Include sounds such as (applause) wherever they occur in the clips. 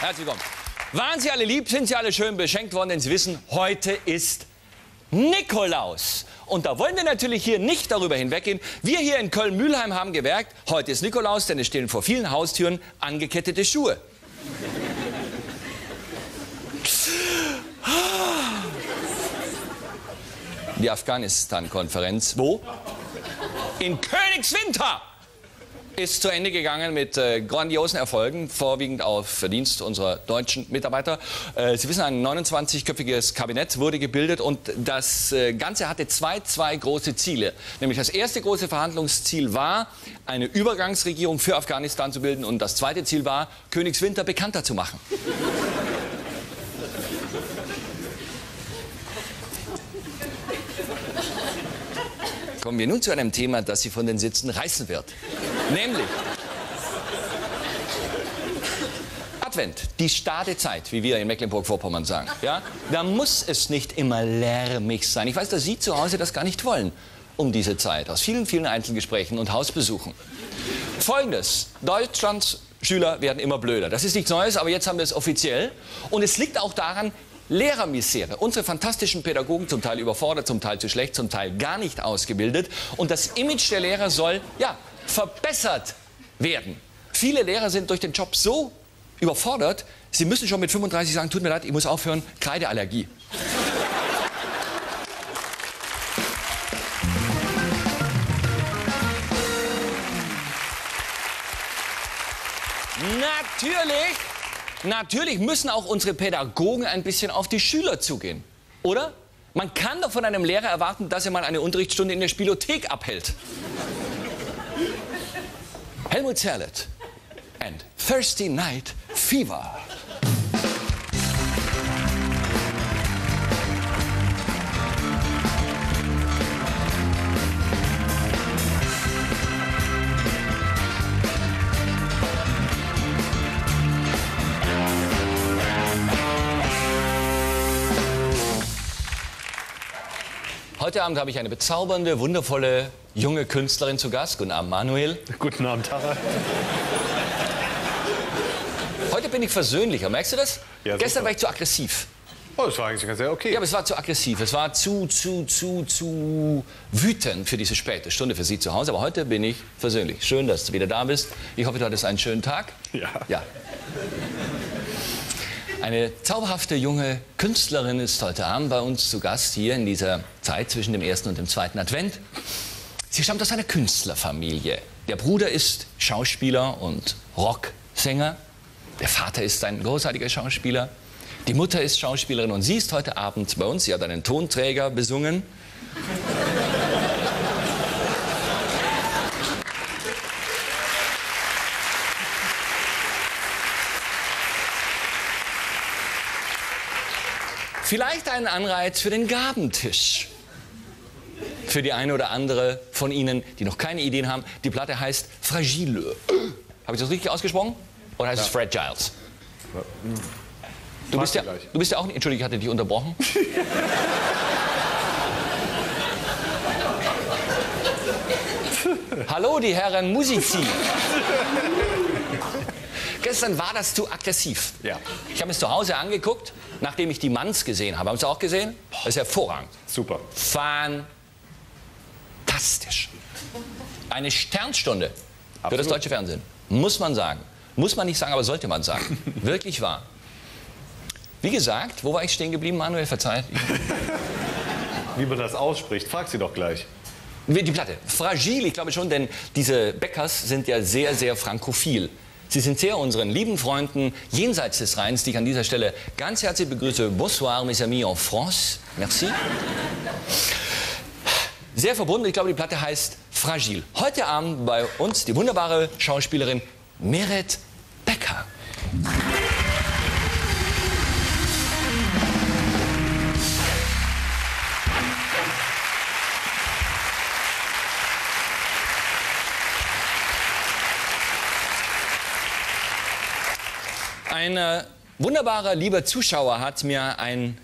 Herzlich willkommen. Waren Sie alle lieb? Sind Sie alle schön beschenkt worden? Denn Sie wissen, heute ist Nikolaus. Und da wollen wir natürlich hier nicht darüber hinweggehen. Wir hier in Köln-Mülheim haben gemerkt, heute ist Nikolaus, denn es stehen vor vielen Haustüren angekettete Schuhe. Die Afghanistan-Konferenz, wo? In Königswinter! Ist zu Ende gegangen mit äh, grandiosen Erfolgen, vorwiegend auf Verdienst unserer deutschen Mitarbeiter. Äh, Sie wissen, ein 29-köpfiges Kabinett wurde gebildet und das äh, Ganze hatte zwei, zwei große Ziele. Nämlich das erste große Verhandlungsziel war, eine Übergangsregierung für Afghanistan zu bilden und das zweite Ziel war, Königswinter bekannter zu machen. Kommen wir nun zu einem Thema, das Sie von den Sitzen reißen wird. Nämlich Advent, die stade Zeit, wie wir in Mecklenburg-Vorpommern sagen. Ja? Da muss es nicht immer lärmig sein. Ich weiß, dass Sie zu Hause das gar nicht wollen um diese Zeit, aus vielen, vielen Einzelgesprächen und Hausbesuchen. Folgendes, Deutschlands Schüler werden immer blöder. Das ist nichts Neues, aber jetzt haben wir es offiziell. Und es liegt auch daran, Lehrermisere. Unsere fantastischen Pädagogen, zum Teil überfordert, zum Teil zu schlecht, zum Teil gar nicht ausgebildet. Und das Image der Lehrer soll, ja, verbessert werden. Viele Lehrer sind durch den Job so überfordert, sie müssen schon mit 35 sagen, tut mir leid, ich muss aufhören, Kreideallergie. Natürlich, natürlich müssen auch unsere Pädagogen ein bisschen auf die Schüler zugehen, oder? Man kann doch von einem Lehrer erwarten, dass er mal eine Unterrichtsstunde in der Spielothek abhält. Helmut Zerlett and Thursday Night Fever. Heute Abend habe ich eine bezaubernde, wundervolle junge Künstlerin zu Gast. Guten Abend, Manuel. Guten Abend, Tara. Heute bin ich versöhnlicher, merkst du das? Ja, Gestern war ich zu aggressiv. Oh, das war eigentlich ganz sehr okay. Ja, aber es war zu aggressiv. Es war zu, zu, zu, zu wütend für diese späte Stunde für Sie zu Hause. Aber heute bin ich versöhnlich. Schön, dass du wieder da bist. Ich hoffe, du hattest einen schönen Tag. Ja. Ja. Eine zauberhafte junge Künstlerin ist heute Abend bei uns zu Gast hier in dieser Zeit zwischen dem ersten und dem zweiten Advent. Sie stammt aus einer Künstlerfamilie. Der Bruder ist Schauspieler und Rocksänger. Der Vater ist ein großartiger Schauspieler. Die Mutter ist Schauspielerin und sie ist heute Abend bei uns. Sie hat einen Tonträger besungen. Vielleicht einen Anreiz für den Gabentisch. Für die eine oder andere von Ihnen, die noch keine Ideen haben. Die Platte heißt Fragile. Habe ich das richtig ausgesprochen? Oder heißt es Fragiles? Du bist, ja, du bist ja auch nicht. Entschuldigung, ich hatte dich unterbrochen. (laughs) Hallo, die Herren Musici. Gestern war das zu aggressiv. Ja. Ich habe es zu Hause angeguckt, nachdem ich die Manns gesehen habe. Haben Sie auch gesehen? Das ist hervorragend. Super. Fantastisch. Eine Sternstunde für das Absolut. deutsche Fernsehen. Muss man sagen. Muss man nicht sagen, aber sollte man sagen. (laughs) Wirklich wahr. Wie gesagt, wo war ich stehen geblieben, Manuel? Verzeiht. (laughs) Wie man das ausspricht, frag sie doch gleich. Die Platte. Fragil, ich glaube schon, denn diese Bäckers sind ja sehr, sehr frankophil. Sie sind sehr unseren lieben Freunden jenseits des Rheins, die ich an dieser Stelle ganz herzlich begrüße. Bonsoir, mes amis en France. Merci. Sehr verbunden, ich glaube, die Platte heißt Fragil. Heute Abend bei uns die wunderbare Schauspielerin Meret Becker. Ein wunderbarer, lieber Zuschauer hat mir ein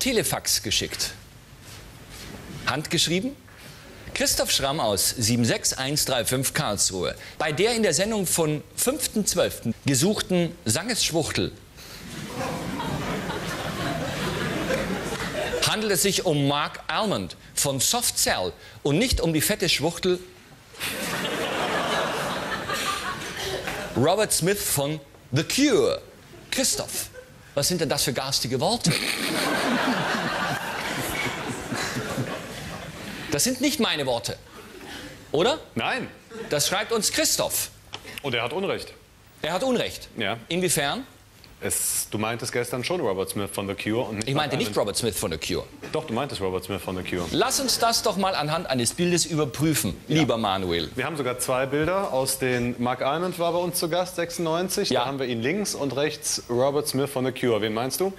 Telefax geschickt. Handgeschrieben. Christoph Schramm aus 76135 Karlsruhe. Bei der in der Sendung von 5.12. gesuchten Sangesschwuchtel (laughs) handelt es sich um Mark Almond von Soft Cell und nicht um die fette Schwuchtel Robert Smith von The Cure. Christoph, was sind denn das für garstige Worte? Das sind nicht meine Worte. Oder? Nein. Das schreibt uns Christoph. Und er hat Unrecht. Er hat Unrecht. Ja. Inwiefern? Es, du meintest gestern schon Robert Smith von The Cure. Und Ich meinte nicht Robert Smith von The Cure. Doch, du meintest Robert Smith von The Cure. Lass uns das doch mal anhand eines Bildes überprüfen, lieber Manuel. Wir haben sogar zwei Bilder aus den. Mark Almond war bei uns zu Gast, 96. Ja. Da haben wir ihn links und rechts Robert Smith von The Cure. Wen meinst du?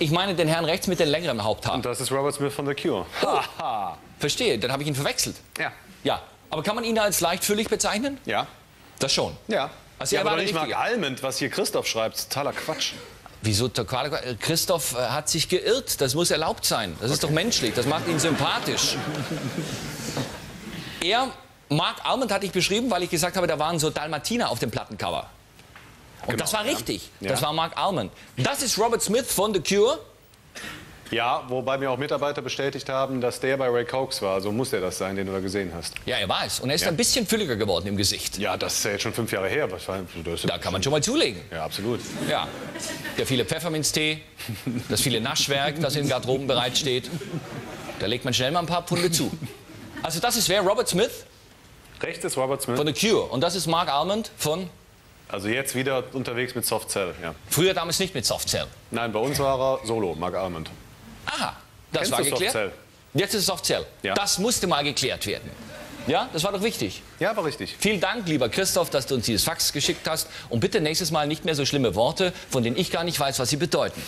Ich meine den Herrn rechts mit den längeren Haupthaaren. Und das ist Robert Smith von The Cure. Haha, verstehe, dann habe ich ihn verwechselt. Ja. Ja, aber kann man ihn als leichtfühlig bezeichnen? Ja. Das schon. Ja. Also ja, er aber nicht Mark Richtige. Almond, was hier Christoph schreibt. Totaler Quatsch. Wieso total? Christoph äh, hat sich geirrt. Das muss erlaubt sein. Das ist doch menschlich. Das macht ihn sympathisch. Er, Mark Almond hatte ich beschrieben, weil ich gesagt habe, da waren so Dalmatiner auf dem Plattencover. Und Genau, das war richtig. Ja. Das war Mark Almond. Das ist Robert Smith von The Cure. Ja, wobei mir auch Mitarbeiter bestätigt haben, dass der bei Ray Cokes war. So muss der das sein, den du da gesehen hast. Ja, er war es. Und er ist Ja. ein bisschen fülliger geworden im Gesicht. Ja, das ist ja jetzt schon fünf Jahre her. Da kann man schon mal zulegen. Ja, absolut. Ja. Der viele Pfefferminztee, das viele Naschwerk, das in Garderoben bereitsteht. Da legt man schnell mal ein paar Pfunde zu. Also das ist wer? Robert Smith Rechts ist Robert Smith. von The Cure. Und das ist Mark Almond von Also jetzt wieder unterwegs mit Soft Cell. Ja. früher damals nicht mit Soft Cell. Nein, bei uns war er solo, Mark Almond. Aha, das Kennst war geklärt. Cell? Jetzt ist es Soft Cell. Ja. Das musste mal geklärt werden. Ja, das war doch wichtig. Ja, war richtig. Vielen Dank, lieber Christoph, dass du uns dieses Fax geschickt hast. Und bitte nächstes Mal nicht mehr so schlimme Worte, von denen ich gar nicht weiß, was sie bedeuten.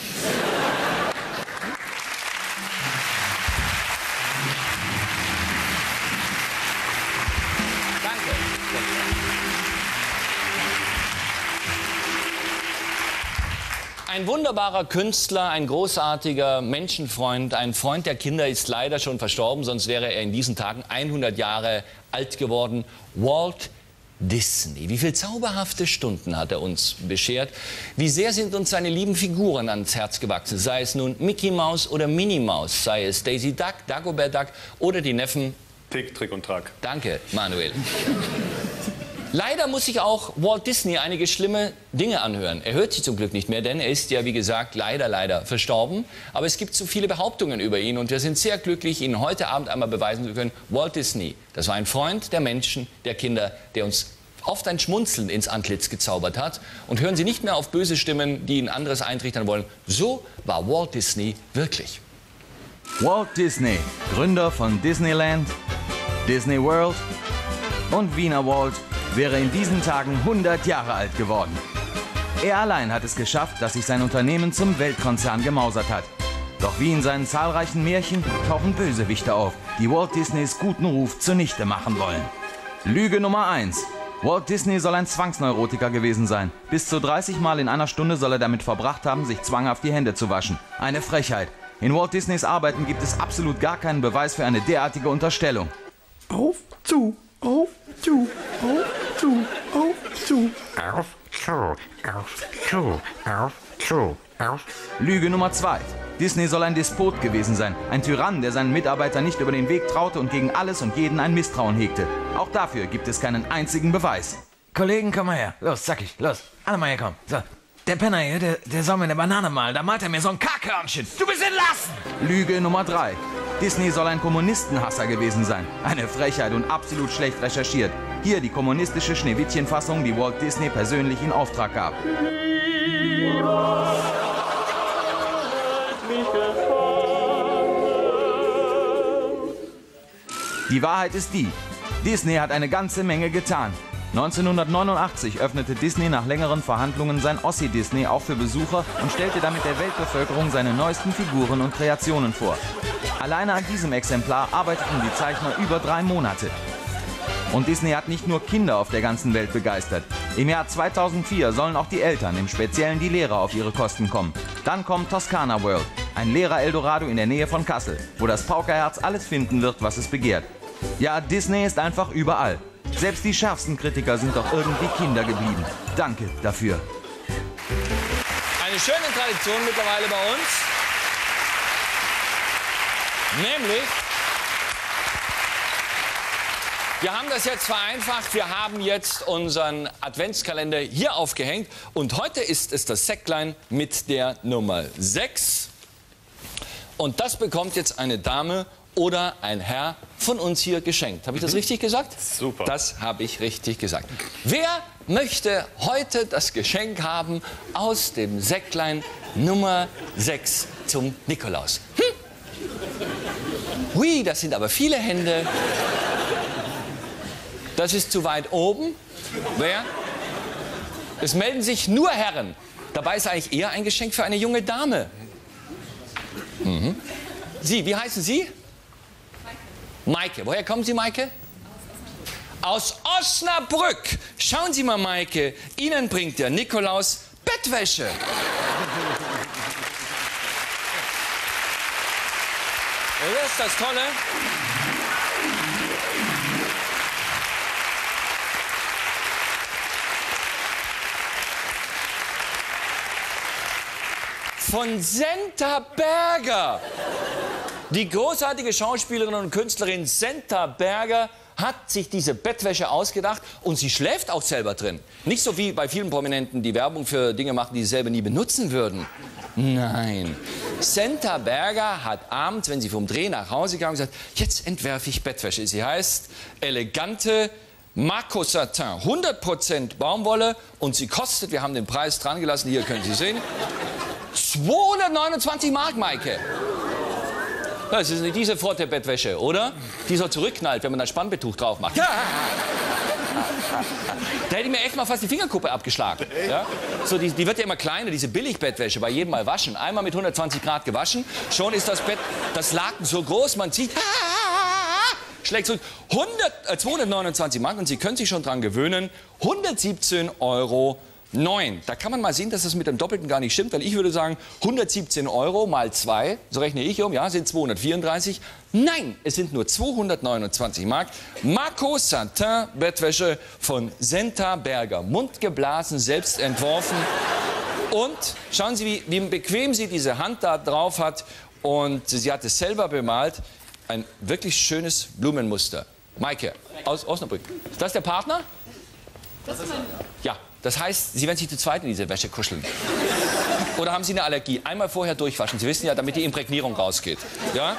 Ein wunderbarer Künstler, ein großartiger Menschenfreund, ein Freund der Kinder ist leider schon verstorben, sonst wäre er in diesen Tagen 100 Jahre alt geworden. Walt Disney. Wie viele zauberhafte Stunden hat er uns beschert? Wie sehr sind uns seine lieben Figuren ans Herz gewachsen? Sei es nun Mickey Mouse oder Minnie Mouse, sei es Daisy Duck, Dagobert Duck oder die Neffen. Tick, Trick und Track. Danke, Manuel. Leider muss sich auch Walt Disney einige schlimme Dinge anhören. Er hört sich zum Glück nicht mehr, denn er ist ja, wie gesagt, leider, leider verstorben. Aber es gibt so viele Behauptungen über ihn und wir sind sehr glücklich, Ihnen heute Abend einmal beweisen zu können, Walt Disney, das war ein Freund der Menschen, der Kinder, der uns oft ein Schmunzeln ins Antlitz gezaubert hat. Und hören Sie nicht mehr auf böse Stimmen, die Ihnen anderes eintrichtern wollen. So war Walt Disney wirklich. Walt Disney, Gründer von Disneyland, Disney World und Wiener Walt, wäre in diesen Tagen 100 Jahre alt geworden. Er allein hat es geschafft, dass sich sein Unternehmen zum Weltkonzern gemausert hat. Doch wie in seinen zahlreichen Märchen tauchen Bösewichte auf, die Walt Disneys guten Ruf zunichte machen wollen. Lüge Nummer 1. Walt Disney soll ein Zwangsneurotiker gewesen sein. Bis zu 30 Mal in einer Stunde soll er damit verbracht haben, sich zwanghaft die Hände zu waschen. Eine Frechheit. In Walt Disneys Arbeiten gibt es absolut gar keinen Beweis für eine derartige Unterstellung. Auf, zu, auf, zu, auf, zu, auf, zu. Auf, zu, auf, zu, auf, zu, auf. Lüge Nummer 2. Disney soll ein Despot gewesen sein. Ein Tyrann, der seinen Mitarbeitern nicht über den Weg traute und gegen alles und jeden ein Misstrauen hegte. Auch dafür gibt es keinen einzigen Beweis. Kollegen, komm mal her. Los, zackig, los. Alle mal herkommen. So. Der Penner hier, der, der soll mir eine Banane malen. Da malt er mir so ein Kackhörnchen. Du bist entlassen! Lüge Nummer 3. Disney soll ein Kommunistenhasser gewesen sein. Eine Frechheit und absolut schlecht recherchiert. Hier die kommunistische Schneewittchenfassung, die Walt Disney persönlich in Auftrag gab. Die Wahrheit ist die, Disney hat eine ganze Menge getan. 1989 öffnete Disney nach längeren Verhandlungen sein Ossi Disney auch für Besucher und stellte damit der Weltbevölkerung seine neuesten Figuren und Kreationen vor. Alleine an diesem Exemplar arbeiteten die Zeichner über drei Monate. Und Disney hat nicht nur Kinder auf der ganzen Welt begeistert. Im Jahr 2004 sollen auch die Eltern, im Speziellen die Lehrer, auf ihre Kosten kommen. Dann kommt Toskana World, ein Lehrer-Eldorado in der Nähe von Kassel, wo das Paukerherz alles finden wird, was es begehrt. Ja, Disney ist einfach überall. Selbst die schärfsten Kritiker sind doch irgendwie Kinder geblieben. Danke dafür. Eine schöne Tradition mittlerweile bei uns. Nämlich, wir haben das jetzt vereinfacht. Wir haben jetzt unseren Adventskalender hier aufgehängt. Und heute ist es das Säcklein mit der Nummer 6. Und das bekommt jetzt eine Dame oder ein Herr von uns hier geschenkt. Habe ich das richtig gesagt? Super. Das habe ich richtig gesagt. Wer möchte heute das Geschenk haben aus dem Säcklein Nummer 6 zum Nikolaus? Hm? Hui, das sind aber viele Hände. Das ist zu weit oben. Wer? Es melden sich nur Herren. Dabei ist eigentlich eher ein Geschenk für eine junge Dame. Mhm. Sie, wie heißen Sie? Maike. Woher kommen Sie, Maike? Aus Osnabrück. Schauen Sie mal, Maike. Ihnen bringt der Nikolaus Bettwäsche. Oder ist das Tolle? Von Senta Berger. Die großartige Schauspielerin und Künstlerin Senta Berger hat sich diese Bettwäsche ausgedacht und sie schläft auch selber drin. Nicht so wie bei vielen Prominenten, die Werbung für Dinge machen, die sie selber nie benutzen würden. Nein. Senta Berger hat abends, wenn sie vom Dreh nach Hause kam, gesagt, jetzt entwerfe ich Bettwäsche. Sie heißt elegante Marco Satin, 100% Baumwolle und sie kostet, wir haben den Preis dran gelassen, hier können Sie sehen, (laughs) 229 Mark, Maike. Das ist nicht diese Vorte-Bettwäsche, oder? Die so zurückknallt, wenn man ein Spannbetuch drauf macht. Ja. Da hätte ich mir echt mal fast die Fingerkuppe abgeschlagen. Ja? So, die, die wird ja immer kleiner, diese Billigbettwäsche, bei jedem Mal waschen. Einmal mit 120 Grad gewaschen, schon ist das Bett, das Laken so groß, man sieht, (laughs) schlägt zurück. 100, äh, 229 Mark und Sie können sich schon dran gewöhnen, 117 Euro 9. Da kann man mal sehen, dass das mit dem Doppelten gar nicht stimmt, weil ich würde sagen, 117 Euro mal 2, so rechne ich um, ja, sind 234. Nein, es sind nur 229 Mark. Marco Santin Bettwäsche von Senta Berger. Mundgeblasen, selbst entworfen. Und schauen Sie, wie, wie bequem sie diese Hand da drauf hat. Und sie hat es selber bemalt. Ein wirklich schönes Blumenmuster. Maike, aus Osnabrück. Ist das der Partner? Ja, das heißt, Sie werden sich zu zweit in diese Wäsche kuscheln. Oder haben Sie eine Allergie? Einmal vorher durchwaschen. Sie wissen ja, damit die Imprägnierung rausgeht. Ja?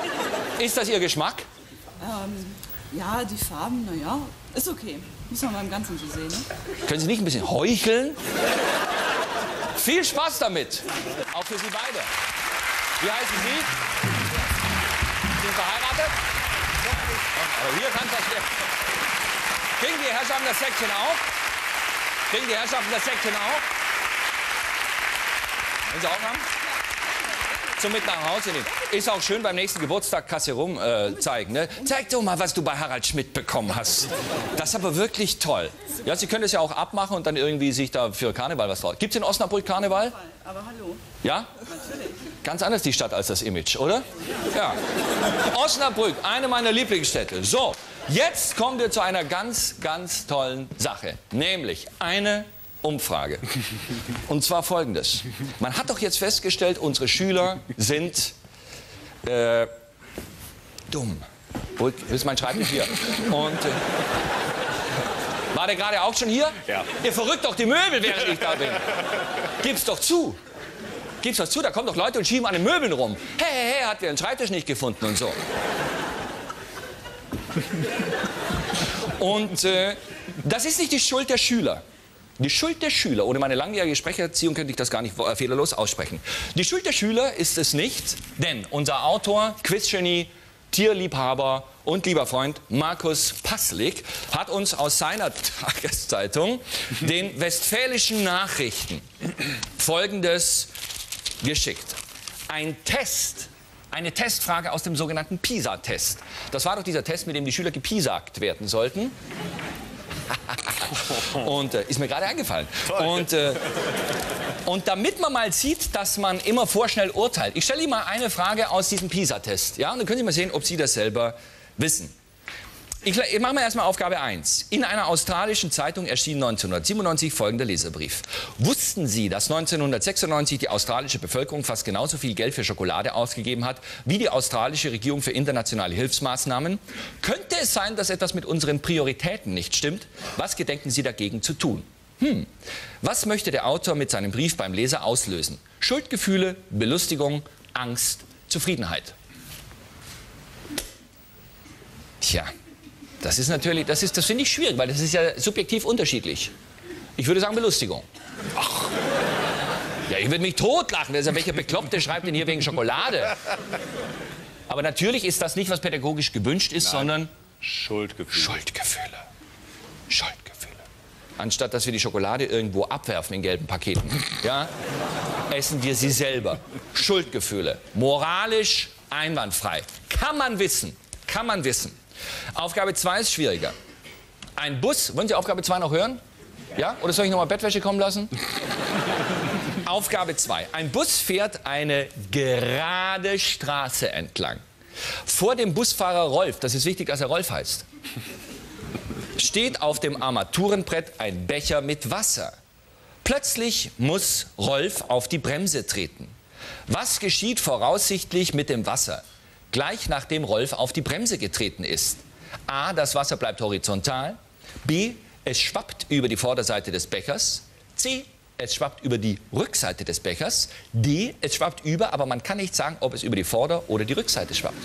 Ist das Ihr Geschmack? Ähm, ja, die Farben, naja, ist okay. Muss man beim Ganzen so sehen, ne? Können Sie nicht ein bisschen heucheln? Viel Spaß damit. Auch für Sie beide. Wie heißen Sie? Sind verheiratet? Aber hier kann das schlecht. Kriegen die Herrschaften das Säckchen auch? Kriegen die Herrschaften das Säckchen auch? Wenn Sie auch haben? Zum mit nach Hause nehmen. Ist auch schön beim nächsten Geburtstag Kasse rum äh, zeigen. Ne? Zeig doch mal, was du bei Harald Schmidt bekommen hast. Das ist aber wirklich toll. Ja, Sie können das ja auch abmachen und dann irgendwie sich da für Karneval was draus. Gibt es in Osnabrück Karneval? Aber hallo, Ja? natürlich. Ganz anders die Stadt als das Image, oder? Ja. Osnabrück, eine meiner Lieblingsstädte. So, jetzt kommen wir zu einer ganz, ganz tollen Sache. Nämlich eine Umfrage. Und zwar folgendes. Man hat doch jetzt festgestellt, unsere Schüler sind äh, dumm. Wo ist mein Schreibtisch hier? Und äh, war der gerade auch schon hier? Ja. Ihr verrückt doch die Möbel, während ich da bin. Gib's doch zu. Gib's doch zu, da kommen doch Leute und schieben an den Möbeln rum. Hey, hey, hey, hat der den Schreibtisch nicht gefunden und so. Und äh, das ist nicht die Schuld der Schüler. Die Schuld der Schüler, ohne meine langjährige Sprecherziehung könnte ich das gar nicht äh, fehlerlos aussprechen. Die Schuld der Schüler ist es nicht, denn unser Autor, Quizgenie, Tierliebhaber und lieber Freund Markus Passlik hat uns aus seiner (laughs) Tageszeitung, den Westfälischen Nachrichten, Folgendes geschickt. Ein Test, eine Testfrage aus dem sogenannten PISA-Test. Das war doch dieser Test, mit dem die Schüler gepisagt werden sollten. (laughs) Und äh, ist mir gerade eingefallen. Und, äh, und damit man mal sieht, dass man immer vorschnell urteilt. Ich stelle Ihnen mal eine Frage aus diesem PISA-Test. Ja? Und dann können Sie mal sehen, ob Sie das selber wissen. Ich, ich mache mal erstmal Aufgabe 1. In einer australischen Zeitung erschien 1997 folgender Leserbrief. Wussten Sie, dass 1996 die australische Bevölkerung fast genauso viel Geld für Schokolade ausgegeben hat, wie die australische Regierung für internationale Hilfsmaßnahmen? Könnte es sein, dass etwas mit unseren Prioritäten nicht stimmt? Was gedenken Sie dagegen zu tun? Hm. Was möchte der Autor mit seinem Brief beim Leser auslösen? Schuldgefühle, Belustigung, Angst, Zufriedenheit. Tja, das ist natürlich, das ist, das finde ich schwierig, weil das ist ja subjektiv unterschiedlich. Ich würde sagen Belustigung. Ach. Ja, ich würde mich totlachen. Ja welcher Bekloppte schreibt denn hier wegen Schokolade? Aber natürlich ist das nicht, was pädagogisch gewünscht ist, sondern Schuldgefühl. Schuldgefühle. Schuldgefühle. Anstatt dass wir die Schokolade irgendwo abwerfen in gelben Paketen, ja, essen wir sie selber. Schuldgefühle. Moralisch einwandfrei. Kann man wissen. Kann man wissen. Aufgabe 2 ist schwieriger. Ein Bus, wollen Sie Aufgabe 2 noch hören? Ja? Oder soll ich nochmal Bettwäsche kommen lassen? (laughs) Aufgabe 2. Ein Bus fährt eine gerade Straße entlang. Vor dem Busfahrer Rolf, das ist wichtig, dass er Rolf heißt, steht auf dem Armaturenbrett ein Becher mit Wasser. Plötzlich muss Rolf auf die Bremse treten. Was geschieht voraussichtlich mit dem Wasser? Gleich nachdem Rolf auf die Bremse getreten ist. A. Das Wasser bleibt horizontal. B. Es schwappt über die Vorderseite des Bechers. C. Es schwappt über die Rückseite des Bechers. D. Es schwappt über, aber man kann nicht sagen, ob es über die Vorder- oder die Rückseite schwappt.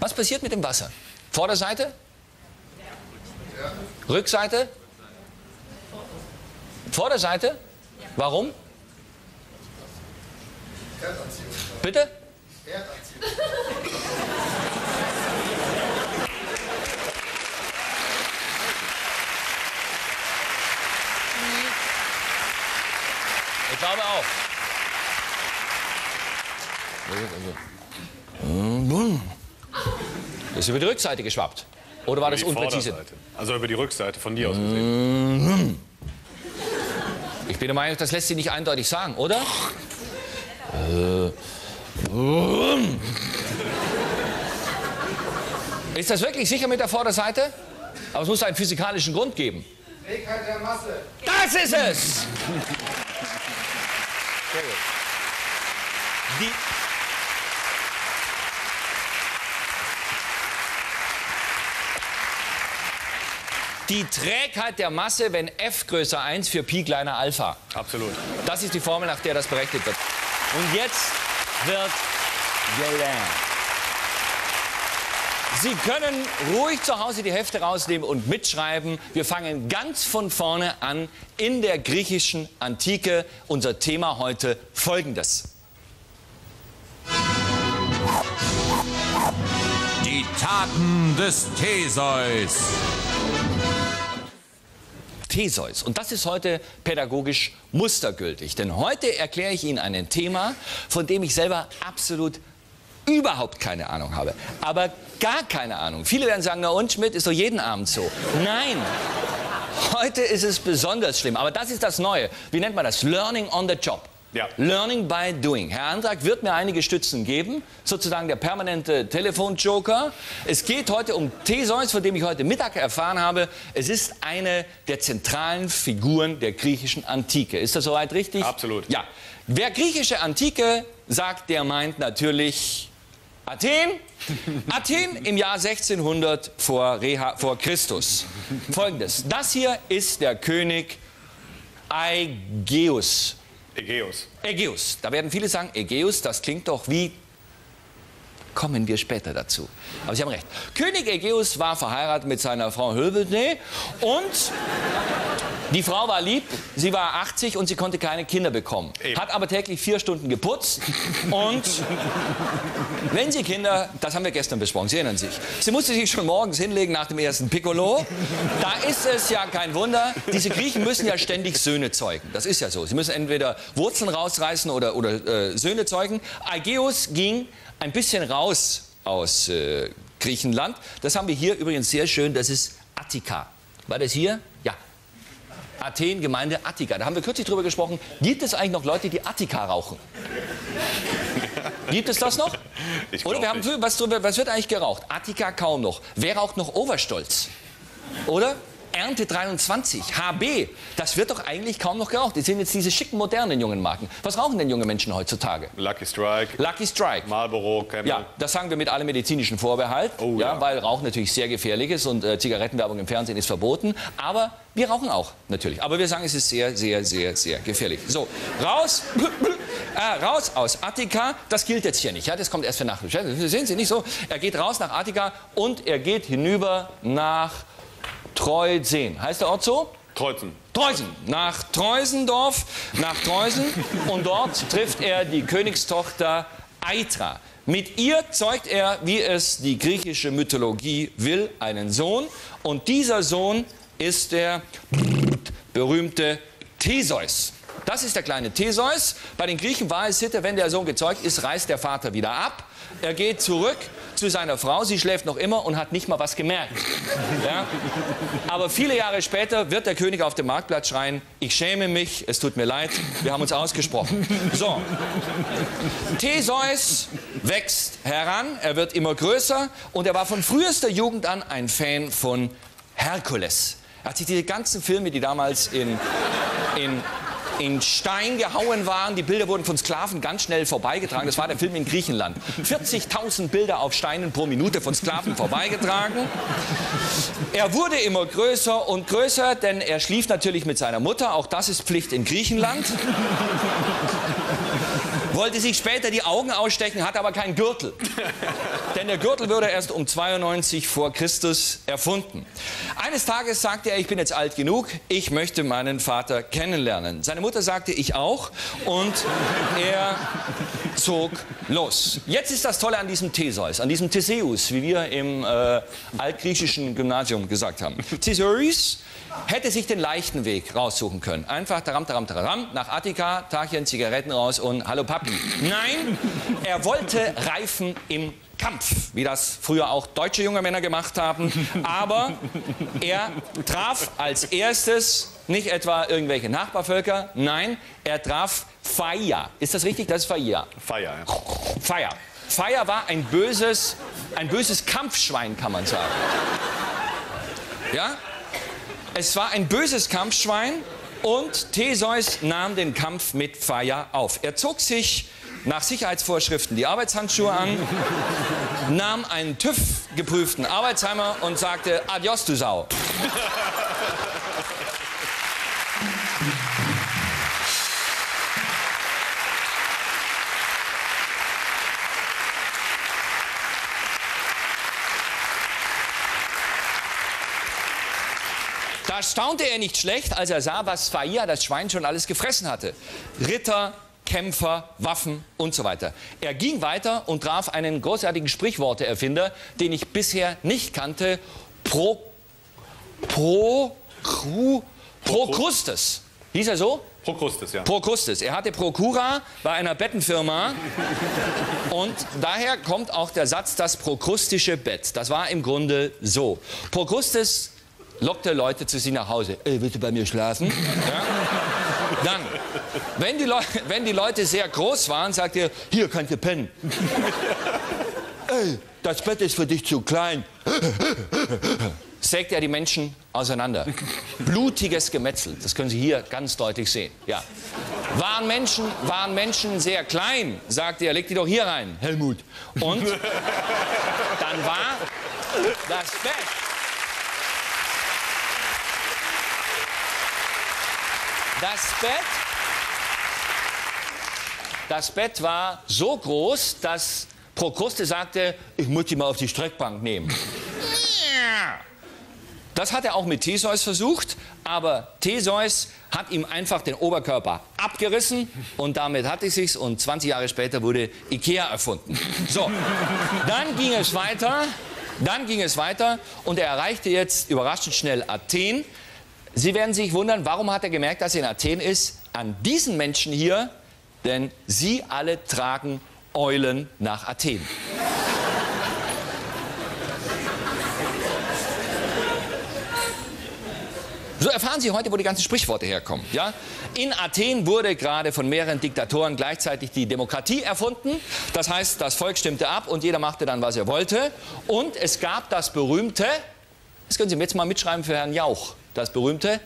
Was passiert mit dem Wasser? Vorderseite? Rückseite? Vorderseite? Warum? Bitte? Ich glaube auch. Das ist über die Rückseite geschwappt. Oder war das die unpräzise? Vorderseite. Also über die Rückseite von dir aus gesehen. Ich bin der Meinung, das lässt sich nicht eindeutig sagen, oder? Äh. Ist das wirklich sicher mit der Vorderseite? Aber es muss einen physikalischen Grund geben. Trägheit der Masse. Das ist es! Die Trägheit der Masse, wenn f größer 1 für Pi kleiner Alpha. Absolut. Das ist die Formel, nach der das berechnet wird. Und jetzt wird gelernt. Sie können ruhig zu Hause die Hefte rausnehmen und mitschreiben. Wir fangen ganz von vorne an in der griechischen Antike. Unser Thema heute folgendes. Die Taten des Theseus. Theseus. Und das ist heute pädagogisch mustergültig. Denn heute erkläre ich Ihnen ein Thema, von dem ich selber absolut überhaupt keine Ahnung habe. Aber gar keine Ahnung. Viele werden sagen, na und Schmidt, ist doch jeden Abend so. Nein. Heute ist es besonders schlimm. Aber das ist das Neue. Wie nennt man das? Learning on the job. Ja. Learning by doing. Herr Antrag wird mir einige Stützen geben, sozusagen der permanente Telefonjoker. Es geht heute um Theseus, von dem ich heute Mittag erfahren habe. Es ist eine der zentralen Figuren der griechischen Antike. Ist das soweit richtig? Absolut. Ja. Wer griechische Antike sagt, der meint natürlich Athen. (laughs) Athen im Jahr 1600 vor, Reha, vor Christus. Folgendes. Das hier ist der König Aegeus. Ägäus. Ägäus. Da werden viele sagen, Ägäus, das klingt doch wie. Kommen wir später dazu. Aber Sie haben recht. König Ägäus war verheiratet mit seiner Frau Höbelne und die Frau war lieb, sie war 80 und sie konnte keine Kinder bekommen. Eben. Hat aber täglich vier Stunden geputzt (laughs) und wenn sie Kinder, das haben wir gestern besprochen, Sie erinnern sich, sie musste sich schon morgens hinlegen nach dem ersten Piccolo. Da ist es ja kein Wunder, diese Griechen müssen ja ständig Söhne zeugen. Das ist ja so. Sie müssen entweder Wurzeln rausreißen oder, oder äh, Söhne zeugen. Aegeus ging ein bisschen raus aus äh, Griechenland. Das haben wir hier übrigens sehr schön, das ist Attika. War das hier? Athen, Gemeinde Attika. Da haben wir kürzlich drüber gesprochen. Gibt es eigentlich noch Leute, die Attika rauchen? Gibt es das noch? (laughs) Oder wir haben was, drüber- was wird eigentlich geraucht? Attika kaum noch. Wer raucht noch Oberstolz? Oder? Ernte 23, HB, das wird doch eigentlich kaum noch geraucht. Das sind jetzt diese schicken, modernen jungen Marken. Was rauchen denn junge Menschen heutzutage? Lucky Strike, Lucky Strike. Marlboro, Camel. Ja, das sagen wir mit allem medizinischen Vorbehalt, Oh, ja, ja. weil Rauchen natürlich sehr gefährlich ist und äh, Zigarettenwerbung im Fernsehen ist verboten. Aber wir rauchen auch natürlich. Aber wir sagen, es ist sehr, sehr, sehr, sehr gefährlich. So, raus, (laughs) äh, raus aus Attika. Das gilt jetzt hier nicht. Ja, das kommt erst für nach. Sehen Sie nicht so? Er geht raus nach Attika und er geht hinüber nach Treuseen. Heißt der Ort so? Kreuzen. Treusen, nach Treusendorf, nach Treusen und dort trifft er die Königstochter Aitra. Mit ihr zeugt er, wie es die griechische Mythologie will, einen Sohn und dieser Sohn ist der berühmte Theseus. Das ist der kleine Theseus. Bei den Griechen war es Sitte, wenn der Sohn gezeugt ist, reist der Vater wieder ab. Er geht zurück zu seiner Frau, sie schläft noch immer und hat nicht mal was gemerkt. Ja? Aber viele Jahre später wird der König auf dem Marktplatz schreien, ich schäme mich, es tut mir leid, wir haben uns ausgesprochen. So, Theseus wächst heran, er wird immer größer und er war von frühester Jugend an ein Fan von Herkules. Er hat sich diese ganzen Filme, die damals in, in, in Stein gehauen waren, die Bilder wurden von Sklaven ganz schnell vorbeigetragen. Das war der Film in Griechenland. 40.000 Bilder auf Steinen pro Minute von Sklaven vorbeigetragen. Er wurde immer größer und größer, denn er schlief natürlich mit seiner Mutter. Auch das ist Pflicht in Griechenland. Wollte sich später die Augen ausstechen, hat aber keinen Gürtel. (laughs) Denn der Gürtel wurde erst um 92 vor Christus erfunden. Eines Tages sagte er, ich bin jetzt alt genug, ich möchte meinen Vater kennenlernen. Seine Mutter sagte, ich auch. Und er zog los. Jetzt ist das Tolle an diesem Theseus, an diesem Theseus, wie wir im äh, altgriechischen Gymnasium gesagt haben. Theseus hätte sich den leichten Weg raussuchen können. Einfach taram, taram, taram, nach Attika, Tagchen, Zigaretten raus und Hallo Papi. Nein, er wollte reifen im Kampf, wie das früher auch deutsche junge Männer gemacht haben. Aber er traf als erstes nicht etwa irgendwelche Nachbarvölker, nein, er traf Faya. Ist das richtig? Das ist Faya. Feier. Ja. Fire. Fire war ein böses, ein böses Kampfschwein, kann man sagen. Ja? Es war ein böses Kampfschwein und Theseus nahm den Kampf mit Fire auf. Er zog sich nach Sicherheitsvorschriften die Arbeitshandschuhe an, nahm einen TÜV-geprüften Arbeitsheimer und sagte, adios, du Sau. (laughs) Da staunte er nicht schlecht, als er sah, was Faia, das Schwein, schon alles gefressen hatte. Ritter, Kämpfer, Waffen und so weiter. Er ging weiter und traf einen großartigen Sprichworteerfinder, den ich bisher nicht kannte. Pro, pro, Cru, Prokrustes. Hieß er so? Prokrustes, ja. Prokrustes. Er hatte Prokura bei einer Bettenfirma und daher kommt auch der Satz das prokrustische Bett. Das war im Grunde so. Prokrustes lockte Leute zu sich nach Hause. Ey, willst du bei mir schlafen? (laughs) Ja? Dann, wenn die, Leu wenn die Leute sehr groß waren, sagt er, hier könnt ihr pennen. (laughs) Ey, das Bett ist für dich zu klein. (laughs) Sägt er die Menschen auseinander. Blutiges Gemetzel, das können Sie hier ganz deutlich sehen. Ja. Waren, Menschen, waren Menschen sehr klein, sagte er, leg die doch hier rein, Helmut. Und dann war das Bett Das Bett, das Bett war so groß, dass Prokruste sagte, ich muss die mal auf die Streckbank nehmen. Das hat er auch mit Theseus versucht, aber Theseus hat ihm einfach den Oberkörper abgerissen und damit hatte es sich's und 20 Jahre später wurde Ikea erfunden. So, dann ging es weiter, dann ging es weiter und er erreichte jetzt überraschend schnell Athen. Sie werden sich wundern, warum hat er gemerkt, dass er in Athen ist? An diesen Menschen hier, denn sie alle tragen Eulen nach Athen. So erfahren Sie heute, wo die ganzen Sprichworte herkommen. Ja? In Athen wurde gerade von mehreren Diktatoren gleichzeitig die Demokratie erfunden. Das heißt, das Volk stimmte ab und jeder machte dann, was er wollte. Und es gab das berühmte, das können Sie mir jetzt mal mitschreiben für Herrn Jauch, das berühmte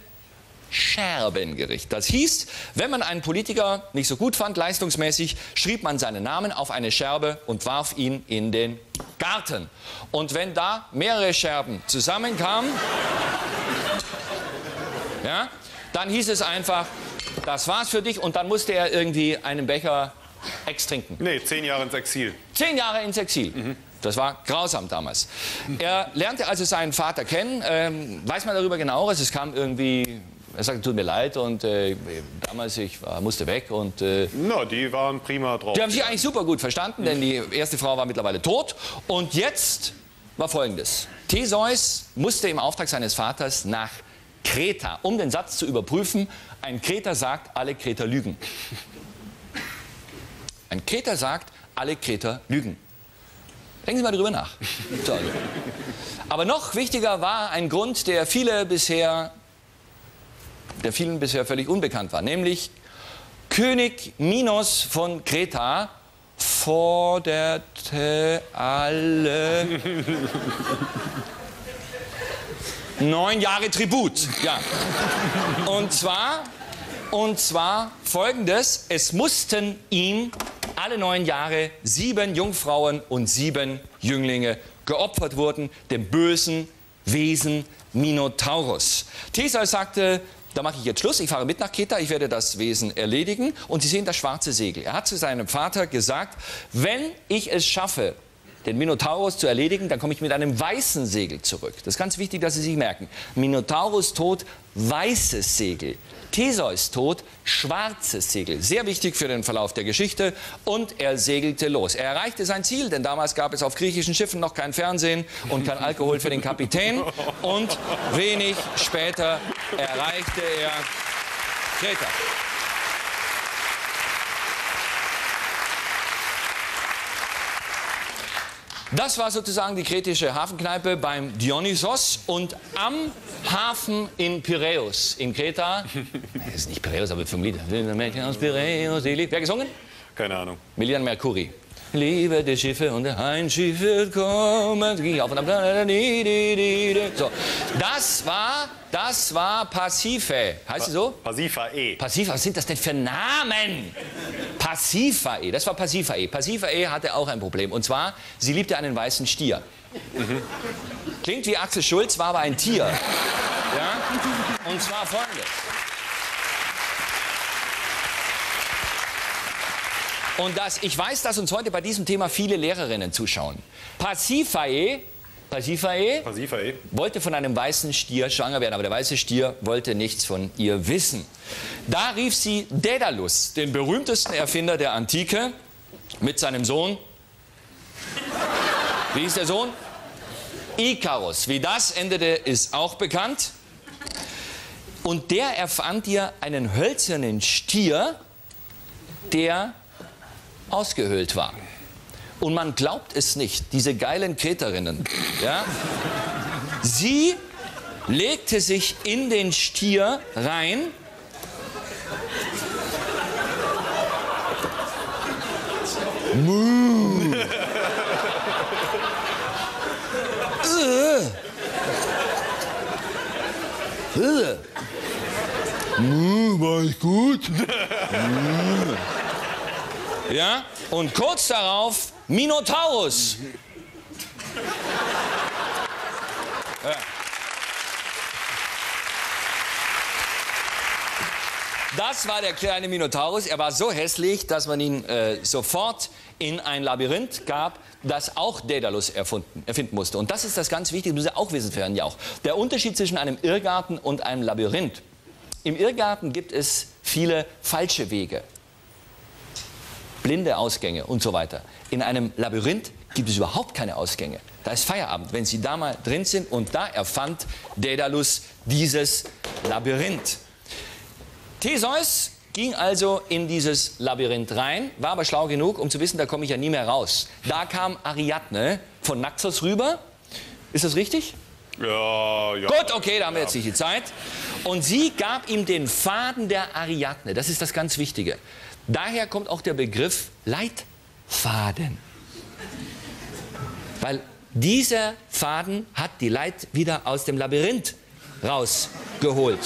Scherbengericht. Das hieß, wenn man einen Politiker nicht so gut fand, leistungsmäßig, schrieb man seinen Namen auf eine Scherbe und warf ihn in den Garten. Und wenn da mehrere Scherben zusammenkamen, (laughs) ja, dann hieß es einfach, das war's für dich und dann musste er irgendwie einen Becher Ex trinken. Nee, zehn Jahre ins Exil. Zehn Jahre ins Exil. Das war grausam damals. Er lernte also seinen Vater kennen. Ähm, weiß man darüber genaueres? Es kam irgendwie, er sagte, tut mir leid und äh, damals ich war, musste weg und äh, Na, die waren prima drauf. die haben sich eigentlich super gut verstanden, denn die erste Frau war mittlerweile tot. Und jetzt war Folgendes. Theseus musste im Auftrag seines Vaters nach Kreta, um den Satz zu überprüfen. Ein Kreter sagt, alle Kreter lügen. Ein Kreter sagt, alle Kreter lügen. Denken Sie mal drüber nach. So. Aber noch wichtiger war ein Grund, der viele bisher, der vielen bisher völlig unbekannt war, nämlich König Minos von Kreta forderte alle neun Jahre Tribut. Ja. Und zwar, und zwar folgendes: Es mussten ihm alle neun Jahre sieben Jungfrauen und sieben Jünglinge geopfert wurden, dem bösen Wesen Minotaurus. Theseus sagte, da mache ich jetzt Schluss, ich fahre mit nach Kreta, ich werde das Wesen erledigen. Und Sie sehen das schwarze Segel. Er hat zu seinem Vater gesagt, wenn ich es schaffe, den Minotaurus zu erledigen, dann komme ich mit einem weißen Segel zurück. Das ist ganz wichtig, dass Sie sich merken. Minotaurus tot, weißes Segel. Theseus tot, schwarzes Segel. Sehr wichtig für den Verlauf der Geschichte. Und er segelte los. Er erreichte sein Ziel, denn damals gab es auf griechischen Schiffen noch kein Fernsehen und kein Alkohol für den Kapitän. Und wenig später erreichte er Kreta. Das war sozusagen die kretische Hafenkneipe beim Dionysos und am Hafen in Piräus in Kreta. Das (laughs) ist nicht Piräus, aber vom Lied. Mädchen aus Piräus, die liebt. Wer gesungen? Keine Ahnung. Milian Mercuri. Liebe die Schiffe und der Heimschiff wird kommen. Ging auf und ab. So, das war, das war Passive. Heißt sie so? Pasifae. Passiva, was sind das denn für Namen? Passifae, das war Passifae. Passifae hatte auch ein Problem. Und zwar, sie liebte einen weißen Stier. Klingt wie Axel Schulz, war aber ein Tier. Ja? Und zwar folgendes. Und das, ich weiß, dass uns heute bei diesem Thema viele Lehrerinnen zuschauen. Passifae, Passifae Pasifae. wollte von einem weißen Stier schwanger werden, aber der weiße Stier wollte nichts von ihr wissen. Da rief sie Daedalus, den berühmtesten Erfinder der Antike, mit seinem Sohn. Wie hieß der Sohn? Ikarus. Wie das endete, ist auch bekannt. Und der erfand ihr einen hölzernen Stier, der ausgehöhlt war. Und man glaubt es nicht, diese geilen Kreterinnen, ja, sie legte sich in den Stier rein, Muh. Äh. Äh. Muh, war ich gut? Ja? Und kurz darauf Minotaurus. Ja. Das war der kleine Minotaurus. Er war so hässlich, dass man ihn äh, sofort in ein Labyrinth gab, das auch Daedalus erfunden, erfinden musste. Und das ist das ganz Wichtige, das müssen auch wissen, für Herrn Jauch. Der Unterschied zwischen einem Irrgarten und einem Labyrinth. Im Irrgarten gibt es viele falsche Wege blinde Ausgänge und so weiter. In einem Labyrinth gibt es überhaupt keine Ausgänge. Da ist Feierabend, wenn Sie da mal drin sind. Und da erfand Daedalus dieses Labyrinth. Theseus ging also in dieses Labyrinth rein, war aber schlau genug, um zu wissen, da komme ich ja nie mehr raus. Da kam Ariadne von Naxos rüber. Ist das richtig? Ja, ja. Gut, okay, da haben wir jetzt nicht die Zeit. Und sie gab ihm den Faden der Ariadne. Das ist das ganz Wichtige. Daher kommt auch der Begriff Leitfaden. Weil dieser Faden hat die Leit wieder aus dem Labyrinth rausgeholt.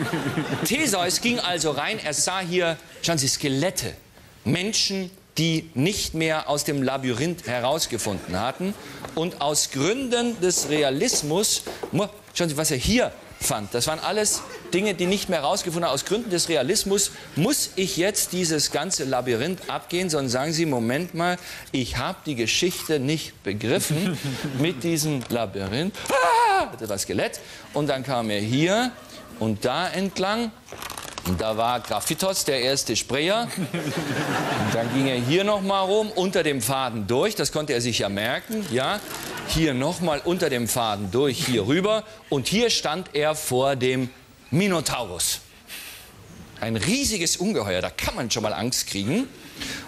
(laughs) Theseus ging also rein, er sah hier, schauen Sie, Skelette, Menschen, die nicht mehr aus dem Labyrinth herausgefunden hatten. Und aus Gründen des Realismus, mu- schauen Sie, was er hier fand, das waren alles Dinge, die nicht mehr herausgefunden haben. Aus Gründen des Realismus muss ich jetzt dieses ganze Labyrinth abgehen, sonst sagen Sie, Moment mal, ich habe die Geschichte nicht begriffen (laughs) mit diesem Labyrinth. Ah, das war Skelett. Und dann kam er hier und da entlang. Und da war Graphitos, der erste Sprayer. Und dann ging er hier noch mal rum, unter dem Faden durch. Das konnte er sich ja merken. Ja, hier noch mal unter dem Faden durch, hier rüber. Und hier stand er vor dem Minotaurus. Ein riesiges Ungeheuer, da kann man schon mal Angst kriegen.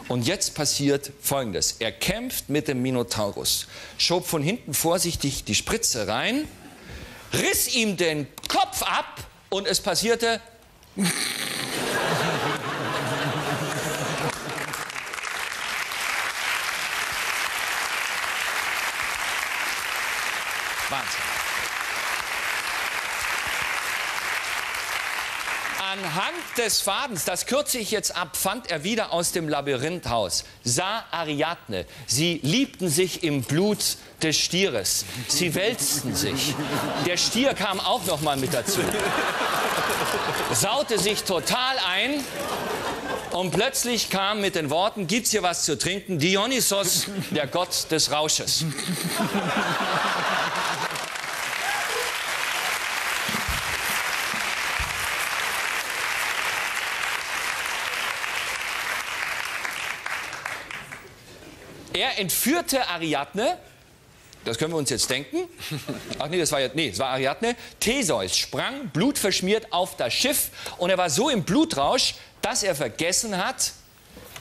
Und jetzt passiert Folgendes. Er kämpft mit dem Minotaurus, schob von hinten vorsichtig die Spritze rein, riss ihm den Kopf ab und es passierte Wahnsinn. Anhand des Fadens, das kürze ich jetzt ab, fand er wieder aus dem Labyrinthhaus, sah Ariadne. Sie liebten sich im Blut des Stieres. Sie wälzten sich. Der Stier kam auch noch mal mit dazu. Saute sich total ein und plötzlich kam mit den Worten, gibt's hier was zu trinken? Dionysos, der Gott des Rausches. Er entführte Ariadne. Das können wir uns jetzt denken. (laughs) Ach nee, das war nee, das war Ariadne. Theseus sprang blutverschmiert auf das Schiff und er war so im Blutrausch, dass er vergessen hat,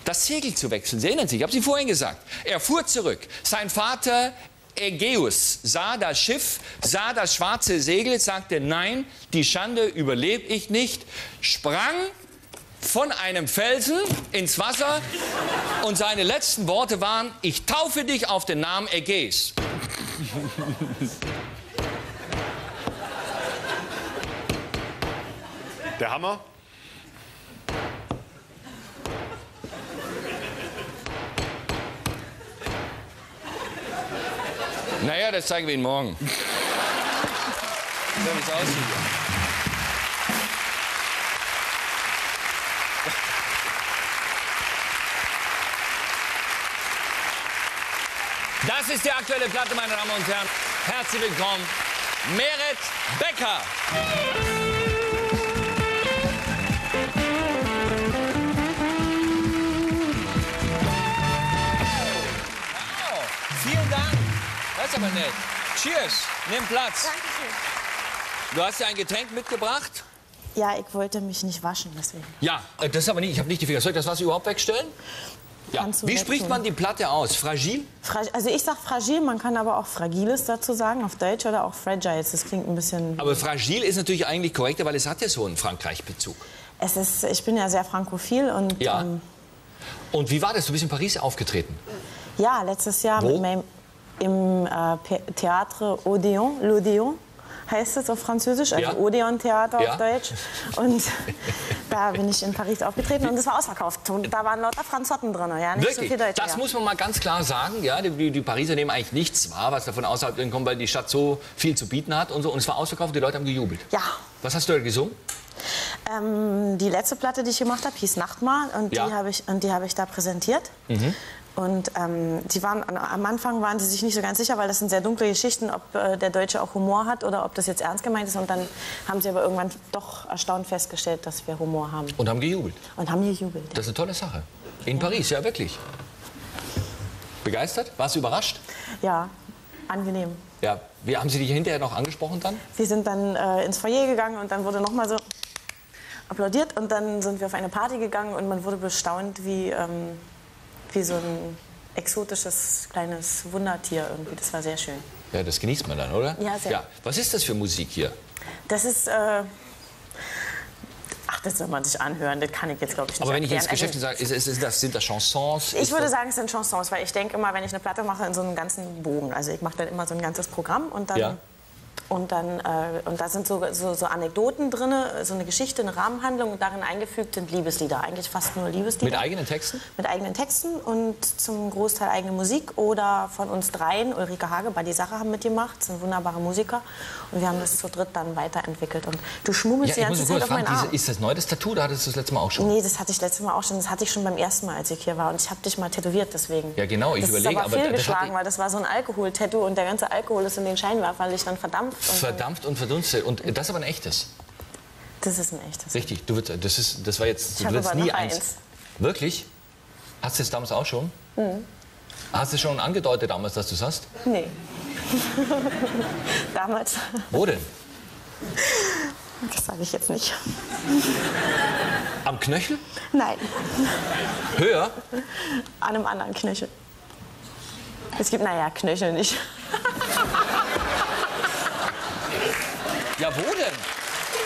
das Segel zu wechseln. Sie erinnern sich, ich habe Sie vorhin gesagt. Er fuhr zurück. Sein Vater Ägeus sah das Schiff, sah das schwarze Segel, sagte, nein, die Schande überlebe ich nicht, sprang von einem Felsen ins Wasser und seine letzten Worte waren, ich taufe dich auf den Namen Ägäis. Der Hammer? Naja, das zeigen wir Ihnen morgen. (laughs) So, wie es aussieht. Das ist die aktuelle Platte, meine Damen und Herren. Herzlich willkommen, Meret Becker. Wow, vielen Dank. Das ist aber nett. Cheers, nimm Platz. Du hast ja ein Getränk mitgebracht? Ja, ich wollte mich nicht waschen, deswegen. Ja, äh, das ist aber nicht, ich habe nicht die Finger. Soll ich das Wasser überhaupt wegstellen? Ja. Wie spricht man die Platte aus? Fragil? Fra also ich sag fragil, man kann aber auch fragiles dazu sagen, auf Deutsch oder auch fragiles. Das klingt ein bisschen. Aber fragil ist natürlich eigentlich korrekter, weil es hat ja so einen Frankreich-Bezug. Es ist, ich bin ja sehr frankophil und Ja. ähm, Und wie war das? Du bist in Paris aufgetreten. ja, letztes Jahr Wo? mit meinem im äh, Theatre Odeon, l'Odeon heißt es auf Französisch, also Ja. Odeon Theater Ja. auf Deutsch. Und da bin ich in Paris aufgetreten und es war ausverkauft. Und da waren lauter Franzotten drin, ja, nicht so Wirklich? viel Deutsche. das muss man mal ganz klar sagen. Ja, die, die Pariser nehmen eigentlich nichts wahr, was davon außerhalb kommt, weil die Stadt so viel zu bieten hat und so. Und es war ausverkauft, die Leute haben gejubelt. ja, Was hast du da gesungen? Ähm, die letzte Platte, die ich gemacht habe, hieß Nachtmahl und Ja. die habe ich, und die habe ich da präsentiert. Und ähm, die waren, am Anfang waren sie sich nicht so ganz sicher, weil das sind sehr dunkle Geschichten, ob äh, der Deutsche auch Humor hat oder ob das jetzt ernst gemeint ist. Und dann haben sie aber irgendwann doch erstaunt festgestellt, dass wir Humor haben. Und haben gejubelt. Und haben gejubelt. Das ist eine tolle Sache. In Paris, ja wirklich. Begeistert? Warst du überrascht? Ja, angenehm. Ja. Wie haben Sie dich hinterher noch angesprochen dann? Wir sind dann äh, ins Foyer gegangen und dann wurde noch mal so applaudiert und dann sind wir auf eine Party gegangen und man wurde bestaunt, wie, ähm, wie so ein exotisches kleines Wundertier irgendwie. Das war sehr schön. Ja, das genießt man dann, oder? Ja, sehr. Ja. Was ist das für Musik hier? Das ist. Äh, ach, das soll man sich anhören. Das kann ich jetzt, glaube ich, nicht Aber wenn ich jetzt erklären. Geschäfte Also, sage, ist, ist, ist das, sind das Chansons? Ich würde das- sagen, es sind Chansons, weil ich denke immer, wenn ich eine Platte mache, in so einem ganzen Bogen. Also ich mache dann immer so ein ganzes Programm und dann. Ja. Und, dann, äh, und da sind so, so, so Anekdoten drin, so eine Geschichte, eine Rahmenhandlung und darin eingefügt sind Liebeslieder. Eigentlich fast nur Liebeslieder. Mit eigenen Texten? mit eigenen Texten und zum Großteil eigene Musik oder von uns dreien. Ulrike Hage bei die Sache haben mitgemacht, sind wunderbare Musiker und wir haben das zu dritt dann weiterentwickelt. Und du schmummelst Ja, die ich ganze Zeit auf meinen Arm. diese, ist das neu, das Tattoo? Da hattest du das letzte Mal auch schon. Nee, das hatte ich letztes Mal auch schon. Das hatte ich schon beim ersten Mal, als ich hier war. Und ich habe dich mal tätowiert deswegen. Ja, genau, ich das überlege, ist aber, aber das fehlgeschlagen, hatte- weil das war so ein Alkohol-Tattoo und der ganze Alkohol ist in den Scheinwerferlichtern verdampft. Und Verdampft und verdunstet. Und das ist aber ein echtes. Das ist ein echtes. Richtig, du würdest, das, ist, das war jetzt, Ich du würdest nie eins. eins. Wirklich? Hast du es damals auch schon? Hast du schon angedeutet damals, dass du es hast? Nee. (laughs) Damals, Wo denn? das sage ich jetzt nicht. Am Knöchel? Nein, Höher? an einem anderen Knöchel. Es gibt, naja, Knöchel nicht. (laughs) Ja, wo denn?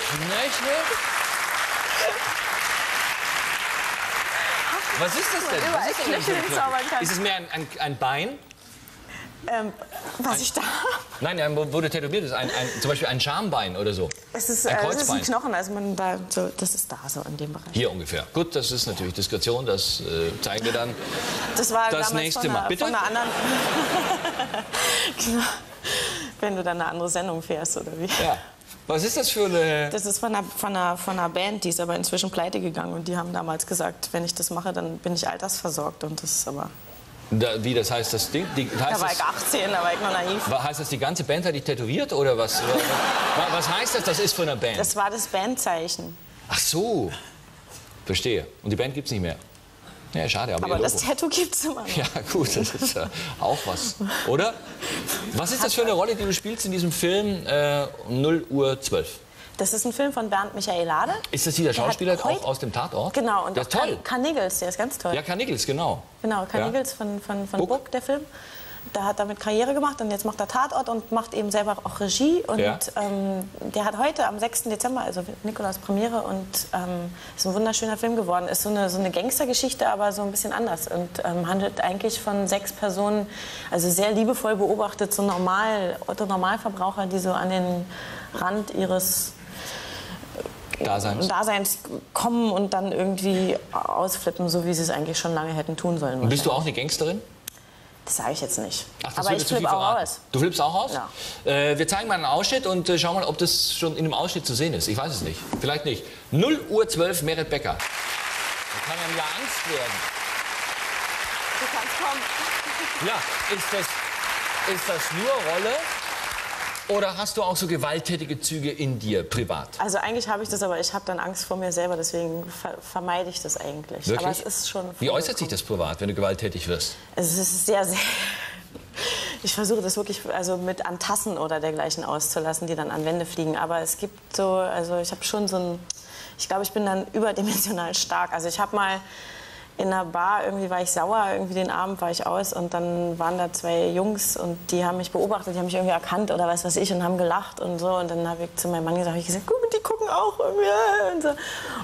Knöchel? Was ist das denn? Was ist, denn ein Knöchel kann. Ist es mehr ein, ein, ein Bein? Ähm, was ich da habe. Nein, ja, wo du tätowiert ist. Ein, ein, zum Beispiel ein Schambein oder so. Es ist, Ein äh, es ist Kreuzbein. ein Knochen, also man da, so, das ist da so in dem Bereich. Hier ungefähr. Gut, das ist natürlich Diskretion, das äh, zeigen wir dann. Das war Das nächste von Mal. Einer, Bitte? von einer anderen. (laughs) genau. Wenn du dann eine andere Sendung fährst oder wie. Ja. Was ist das für eine. Das ist von einer, von, einer, von einer Band, die ist aber inzwischen pleite gegangen. Und die haben damals gesagt, wenn ich das mache, dann bin ich altersversorgt. Und das ist aber. Da, wie das heißt, das Ding? Die, Da heißt, war das, ich 18, da war ich noch naiv. heißt das, die ganze Band hat dich tätowiert oder was? Wa- was heißt das, das ist von einer Band? Das war das Bandzeichen. Ach so. Verstehe. Und die Band gibt's nicht mehr. Ja, schade, aber, Aber das. Tattoo gibt's immer noch. (laughs) Ja, gut, das ist ja auch was. Oder? Was ist das für eine Rolle, die du spielst in diesem Film äh, 0 Uhr 12? Das ist ein Film von Bernd Michael Lade. Ist das dieser Der Schauspieler auch aus dem Tatort? Genau, und Der ist toll. Karl Niggels, der ist ganz toll. Ja, Carniggles, genau. Genau, Karl Ja. Niggels von, von, von Buck. Buck. der Film. Da hat damit Karriere gemacht und jetzt macht er Tatort und macht eben selber auch Regie. Und Ja. ähm, der hat heute am 6. Dezember, also Nikolaus Premiere, und ähm, ist ein wunderschöner Film geworden. Ist so eine, so eine Gangstergeschichte, aber so ein bisschen anders. Und ähm, handelt eigentlich von sechs Personen, also sehr liebevoll beobachtet, so normal, Otto-Normalverbraucher, die so an den Rand ihres Daseins. Daseins kommen und dann irgendwie ausflippen, so wie sie es eigentlich schon lange hätten tun sollen. Und bist du auch eine Gangsterin? Das sage ich jetzt nicht. Ach, Aber ich flippe auch aus. Du flippst auch aus? Ja. Äh, wir zeigen mal einen Ausschnitt und äh, schauen mal, ob das schon in dem Ausschnitt zu sehen ist. Ich weiß es nicht. Vielleicht nicht. 0 Uhr 12, Meret Becker. Da kann einem ja Angst werden. Du kannst kommen. Ja, ist das, ist das nur Rolle? Oder hast du auch so gewalttätige Züge in dir, privat? Also eigentlich habe ich das, aber ich habe dann Angst vor mir selber, deswegen ver vermeide ich das eigentlich. Wirklich? Aber es ist schon. Wie äußert sich das privat, wenn du gewalttätig wirst? Es ist sehr, sehr. (laughs) Ich versuche das wirklich also mit an Tassen oder dergleichen auszulassen, die dann an Wände fliegen. Aber es gibt so, also ich habe schon so ein, ich glaube, ich bin dann überdimensional stark. Also ich habe mal in einer Bar, irgendwie war ich sauer, irgendwie den Abend war ich aus und dann waren da zwei Jungs und die haben mich beobachtet, die haben mich irgendwie erkannt oder was weiß ich und haben gelacht und so. Und dann habe ich zu meinem Mann gesagt, ich gesagt, guck, die gucken auch irgendwie. Und, so.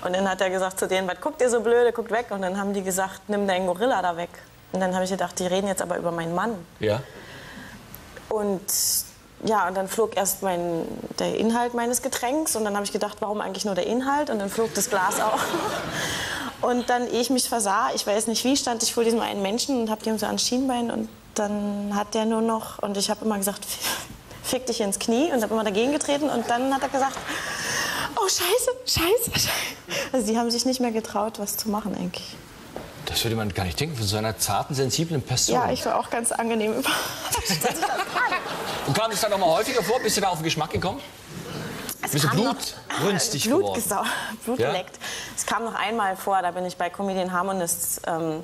und dann hat er gesagt zu denen, was guckt ihr so blöde, guckt weg. Und dann haben die gesagt, nimm deinen Gorilla da weg. Und dann habe ich gedacht, die reden jetzt aber über meinen Mann. Ja? Und ja, und dann flog erst mein, der Inhalt meines Getränks und dann habe ich gedacht, warum eigentlich nur der Inhalt? Und dann flog das Glas auch. Und dann, ehe ich mich versah, ich weiß nicht wie, stand ich vor diesem einen Menschen und habe dem so ans Schienbein und dann hat der nur noch, und ich habe immer gesagt, (laughs) fick dich ins Knie und habe immer dagegen getreten und dann hat er gesagt, oh scheiße, scheiße, (laughs) scheiße. Also die haben sich nicht mehr getraut, was zu machen eigentlich. Das würde man gar nicht denken von so einer zarten, sensiblen Person. Ja, ich war auch ganz angenehm überrascht. (laughs) Und kam es dann noch mal häufiger vor? Bist du da auf den Geschmack gekommen? Es Bist du kam noch- (laughs) blutrünstig Blut geworden? gesau- Blut Ja? geleckt. Es kam noch einmal vor, da bin ich bei Comedian Harmonists ähm,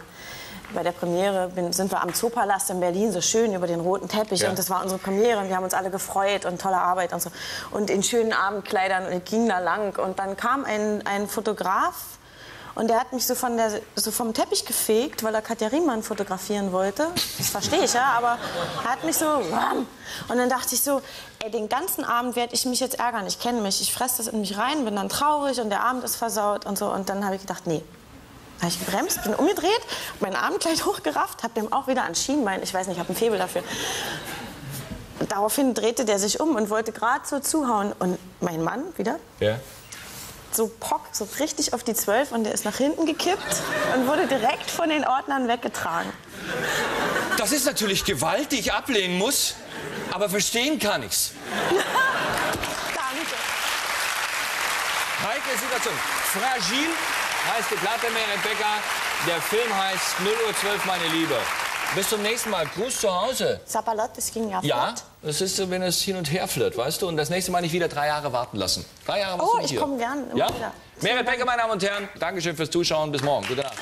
bei der Premiere, bin, sind wir am Zoopalast in Berlin, so schön über den roten Teppich. Ja. Und das war unsere Premiere und wir haben uns alle gefreut und tolle Arbeit und so. Und in schönen Abendkleidern und ich ging da lang. Und dann kam ein, ein Fotograf Und der hat mich so, von der, so vom Teppich gefegt, weil er Katja Riemann fotografieren wollte. Das verstehe ich, ja, aber er hat mich so... Und dann dachte ich so, ey, den ganzen Abend werde ich mich jetzt ärgern. Ich kenne mich, ich fresse das in mich rein, bin dann traurig und der Abend ist versaut und so. Und dann habe ich gedacht, nee. Habe ich gebremst, bin umgedreht, Arm gleich (laughs) hochgerafft, habe dem auch wieder an Schienbein, ich weiß nicht, ich habe einen Febel dafür. Daraufhin drehte der sich um und wollte gerade so zuhauen. Und mein Mann wieder, Ja. So pock, so richtig auf die Zwölf und der ist nach hinten gekippt und wurde direkt von den Ordnern weggetragen. Das ist natürlich Gewalt, die ich ablehnen muss, aber verstehen kann ich's. (laughs) Danke. Heikle Situation. Fragil heißt die Platte Meret Becker. Der Film heißt 0 Uhr 12, meine Liebe. Bis zum nächsten Mal. Gruß zu Hause. Sapperlot, das ging ja, Ja, das ist so, wenn es hin und her flirt, weißt du? Und das nächste Mal nicht wieder drei Jahre warten lassen. Drei Jahre warst Oh, ich komme gern Ja? Meret Becker, meine Damen und Herren, Dankeschön fürs Zuschauen. Bis morgen. Gute Nacht.